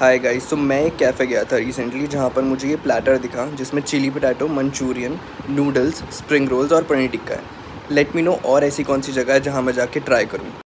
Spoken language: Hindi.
हाय गाइस तो मैं एक कैफ़े गया था रिसेंटली जहाँ पर मुझे ये प्लेटर दिखा जिसमें chilli potato Manchurian noodles spring rolls और पनीर टिक्का है। लेट मी नो और ऐसी कौन सी जगह है जहाँ मैं जाके ट्राई करूँ।